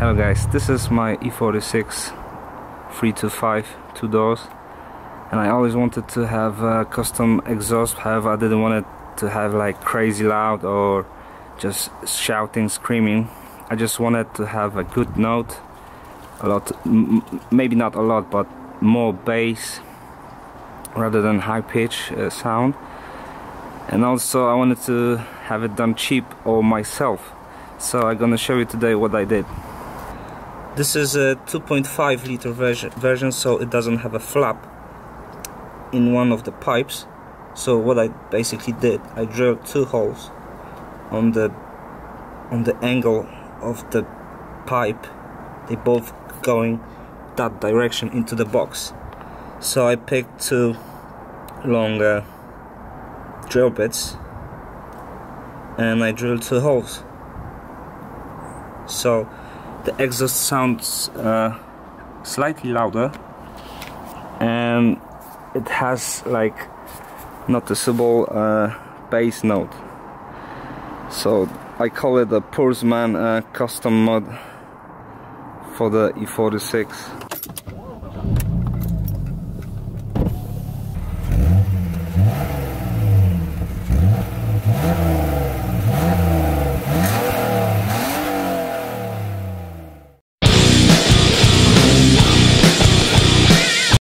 Hello guys, this is my E46 325 two doors. And I always wanted to have a custom exhaust however I didn't want it to have like crazy loud or just shouting screaming. I just wanted to have a good note a lot maybe not a lot but more bass rather than high pitch uh, sound. And also I wanted to have it done cheap or myself. So I'm gonna show you today what I did this is a 2.5 liter version, version so it doesn't have a flap in one of the pipes. So what I basically did I drilled two holes on the on the angle of the pipe. They both going that direction into the box. So I picked two longer drill bits and I drilled two holes. So the exhaust sounds uh, slightly louder. And it has like noticeable uh, bass note. So I call it a Pursman uh, custom mod for the E46